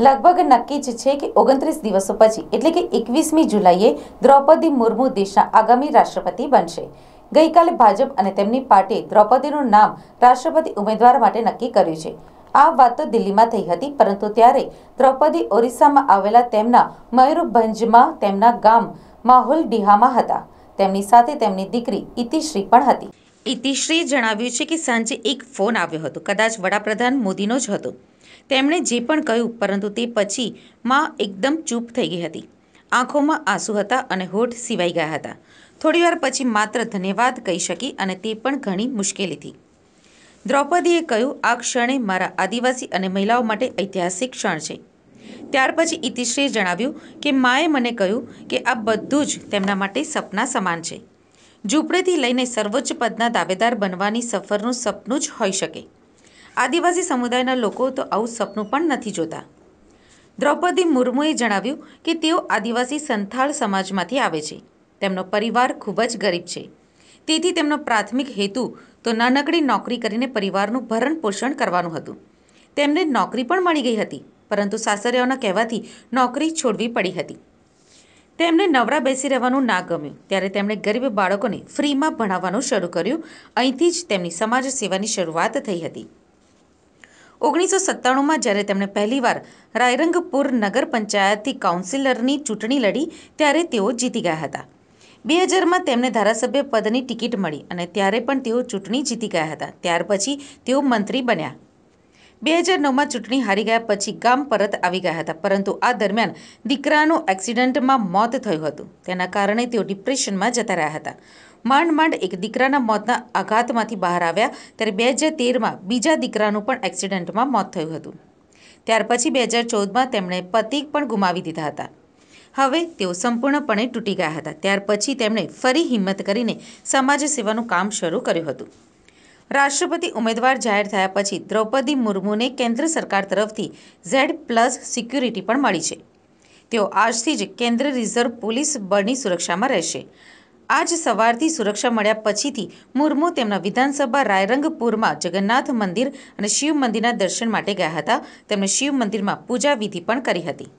લગભગ નક્કી જ છે કે ઓગણત્રીસ દિવસો પછી, એટલે કે એકવીસમી જુલાઈએ, દ્રૌપદી મુર્મુ દેશના આગામી રાષ્ટ્રપતિ બનશે. ગઈકાલે ભાજપ અને તેમની પાર્ટીએ દ્રૌપદીનું નામ રાષ્ટ્રપતિ ઉમેદવાર માટે નક્કી કર્યું છે. આ વાત તો દિલ્હીમાં થઈ હતી, પરંતુ ત્યારે દ્રૌપદી ઓરિસ્સામાં આવેલા તેમના મયુરભંજમાં તેમના ગામ માહુલ ડીહામાં હતા. તેમની સાથે તેમની દીકરી ઇતિશ્રી પણ હતી. ઇતિશ્રીએ જણાવ્યું છે કે સાંજે એક ફોન આવ્યો હતો. કદાચ વડાપ્રધાન મોદીનો જ હતો. તેમણે જે પણ કહ્યું, પરંતુ તે પછી માં એકદમ ચૂપ થઈ ગઈ હતી. આંખોમાં આંસુ હતા અને હોઠ સિવાઈ ગયા હતા. થોડીવાર પછી માત્ર ધન્યવાદ કહી શકી અને તે પણ ઘણી મુશ્કેલીથી દ્રૌપદીએ કહ્યું, આ ક્ષણે મારા આદિવાસી અને મહિલાઓ માટે ઐતિહાસિક ક્ષણ છે. ત્યાર પછી ઇતિશ્રીએ જણાવ્યું કે, માએ મને કહ્યું કે આ બધું જ તેમના માટે સપના સમાન છે. ઝૂંપડેથી લઈને સર્વોચ્ચ પદના દાવેદાર બનવાની સફરનું સપનું જ હોઈ શકે. આદિવાસી સમુદાયના લોકો તો આવું સપનું પણ નથી જોતા. દ્રૌપદી મુર્મુએ જણાવ્યું કે તેઓ આદિવાસી સંથાળ સમાજમાંથી આવે છે. તેમનો પરિવાર ખૂબ જ ગરીબ છે. તેથી તેમનો પ્રાથમિક હેતુ તો નાનકડી નોકરી કરીને પરિવારનું ભરણ પોષણ કરવાનું હતું. તેમને નોકરી પણ મળી ગઈ હતી, પરંતુ સાસરિયાઓના કહેવાથી નોકરી છોડવી પડી હતી. તેમને નવરા બેસી રહેવાનું ના ગમ્યું. ત્યારે તેમણે ગરીબ બાળકોને ફ્રીમાં ભણાવવાનું શરૂ કર્યું. અહીંથી જ તેમની સમાજ સેવાની શરૂઆત થઈ હતી. ઓગણીસો સત્તાણુંમાં જ્યારે તેમણે પહેલીવાર રાયરંગપુર નગર પંચાયતથી કાઉન્સિલરની ચૂંટણી લડી, ત્યારે તેઓ જીતી ગયા હતા. બે હજારમાં તેમને ધારાસભ્ય પદની ટિકિટ મળી અને ત્યારે પણ તેઓ ચૂંટણી જીતી ગયા હતા. ત્યાર પછી તેઓ મંત્રી બન્યા. બે હજાર નવમાં ચૂંટણી હારી ગયા પછી ગામ પરત આવી ગયા હતા. પરંતુ આ દરમિયાન દીકરાનું એક્સિડન્ટમાં મોત થયું હતું. તેના કારણે તેઓ ડિપ્રેશનમાં જતા રહ્યા હતા. માંડ માંડ એક દીકરાના મોતના આઘાતમાંથી બહાર આવ્યા ત્યારે બે હજાર તેરમાં બીજા દીકરાનું પણ એક્સિડન્ટમાં મોત થયું હતું. ત્યાર પછી બે હજાર ચૌદમાં તેમણે પતિ પણ ગુમાવી દીધા હતા. હવે તેઓ સંપૂર્ણપણે તૂટી ગયા હતા. ત્યાર પછી તેમણે ફરી હિંમત કરીને સમાજ સેવાનું કામ શરૂ કર્યું હતું. રાષ્ટ્રપતિ ઉમેદવાર જાહેર થયા પછી દ્રૌપદી મુર્મુને કેન્દ્ર સરકાર તરફથી ઝેડ પ્લસ સિક્યુરિટી પણ મળી છે. તેઓ આજથી જ કેન્દ્ર રિઝર્વ પોલીસ બળની સુરક્ષામાં રહેશે. આજ સવારથી સુરક્ષા મળ્યા પછીથી મુર્મુ તેમના વિધાનસભા રાયરંગપુરમાં જગન્નાથ મંદિર અને શિવ મંદિરના દર્શન માટે ગયા હતા. તેમણે શિવ મંદિરમાં પૂજા વિધિ પણ કરી હતી.